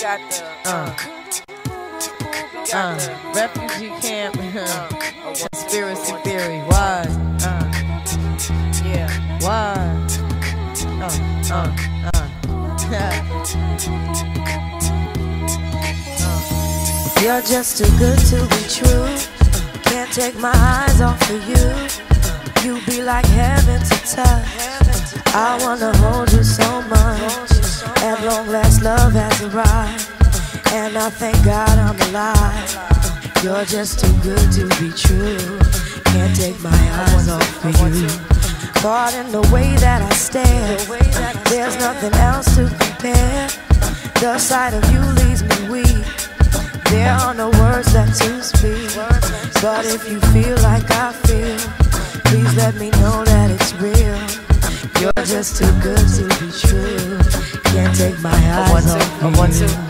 got the Uh, uh, refugee camp, uh, conspiracy theory. Why? Uh, yeah. why? Uh, uh, uh. You're just too good to be true. Can't take my eyes off of you. You be like heaven to touch. I wanna hold you love has arrived. And I thank God I'm alive. You're just too good to be true. Can't take my eyes off of you. Caught in the way that I stare. There's nothing else to compare. The sight of you leaves me weak. There are no words left to speak. But if you feel like I feel, please let me know that it's real. You're just too good to be true. Can't take my I want eyes to, off I want you.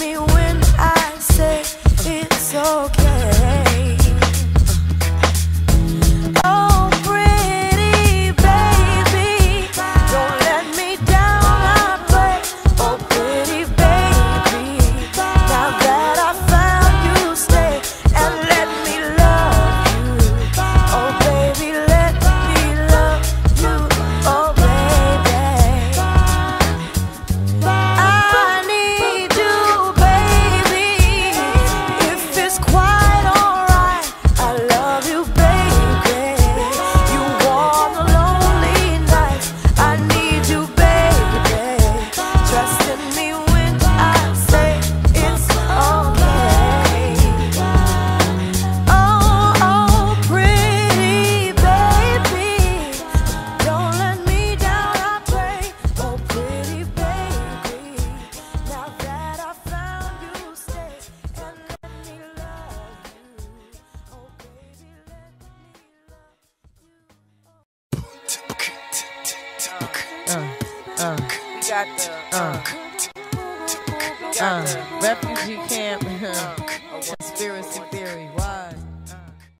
Me when I say it's okay. Got the uh, uh, refugee camp, conspiracy theory.